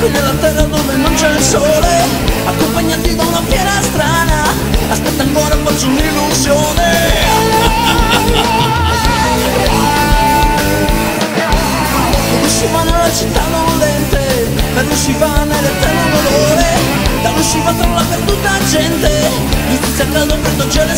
qui nella terra dove non c'è il sole Accompagnati da una fiera strana Aspetta ancora, faccio un'illusione. Dove si va nella città Per non si va nell'eterno dolore Da non si va tra la perduta gente Inizia caldo, freddo, gelo e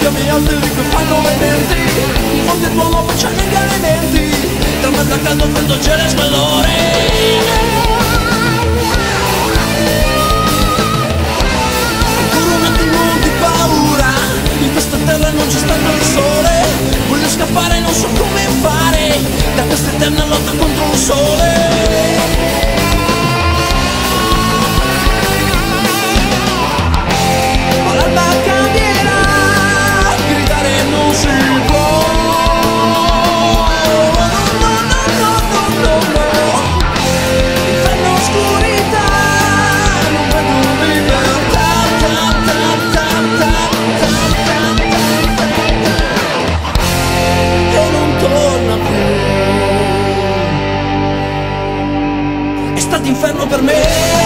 Io mi alzo di cui fanno venerdì Ogni uomo faccia negare i denti Da mezzo a caldo quando c'è le squallore non so come fare. Da questa eterna lotta contro il sole. Superman.